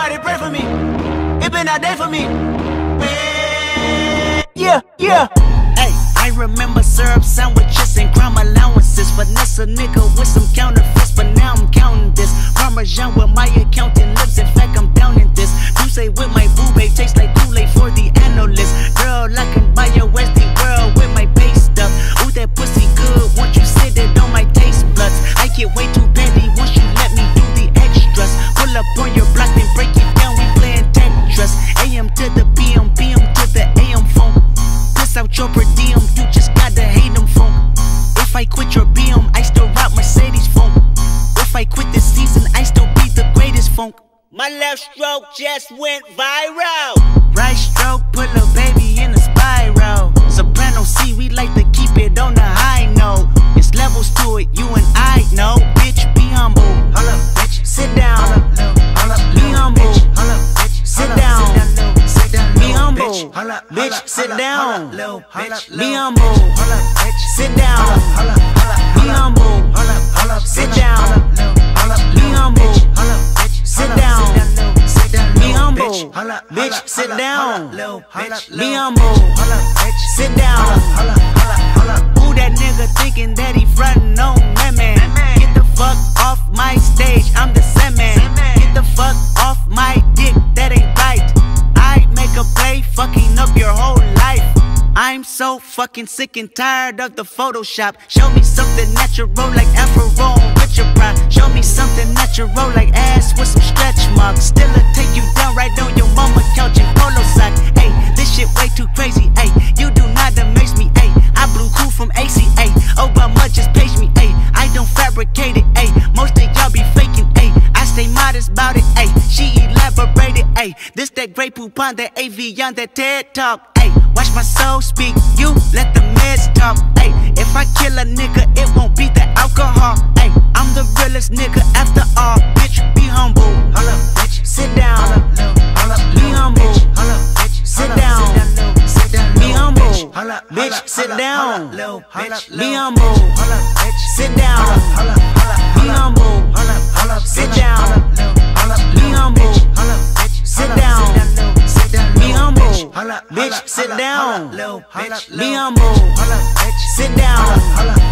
Somebody pray for me. It been a day for me. Yeah, yeah. Hey, I remember syrup sandwiches and crime allowances. Finesse a nigga with some counterfeits, but now I'm counting this. Parmesan with my accountant funk. My left stroke just went viral. Right stroke put a baby in a spiral. Soprano C, we like to keep it on the high note. It's levels to it, you and I know. Bitch, be humble. Hold up, bitch. Sit down. Be humble. Sit down. Be humble. Bitch, sit down. Be humble. Sit down. Be humble. Bitch, sit down. Be humble. Sit down. Who that nigga thinking that he frontin' on man? Get the fuck off my stage, I'm the Sandman. Get the fuck off my dick, that ain't right. I make a play, fucking up your whole life. I'm so fucking sick and tired of the Photoshop. Show me something natural like Afro with your pride. Show me something natural like ass with some stretch marks. Still a take you down right on Hey, this that great poop on that AV on that TED talk. Hey, watch my soul speak. You let the meds talk. Hey, if I kill a nigga, it won't be the alcohol. Hey, I'm the realest nigga after all. Bitch, be humble. Hold up, bitch. Sit down. Be humble. Sit down. Be humble. Bitch, sit down. Be humble. Sit down. Be humble. Bitch, sit down. Be humble. Sit down.